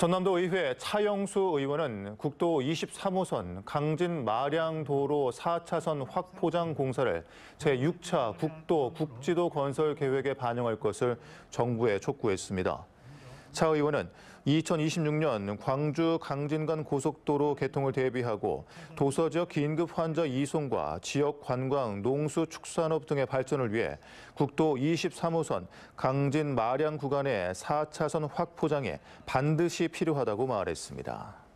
전남도 의회 차영수 의원은 국도 23호선 강진 마량도로 4차선 확포장 공사를 제6차 국도 국지도 건설 계획에 반영할 것을 정부에 촉구했습니다. 차 의원은 2026년 광주 강진간 고속도로 개통을 대비하고 도서 지역 긴급 환자 이송과 지역 관광, 농수 축산업 등의 발전을 위해 국도 23호선 강진 마량 구간의 4차선 확포장에 반드시 필요하다고 말했습니다.